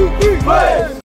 You.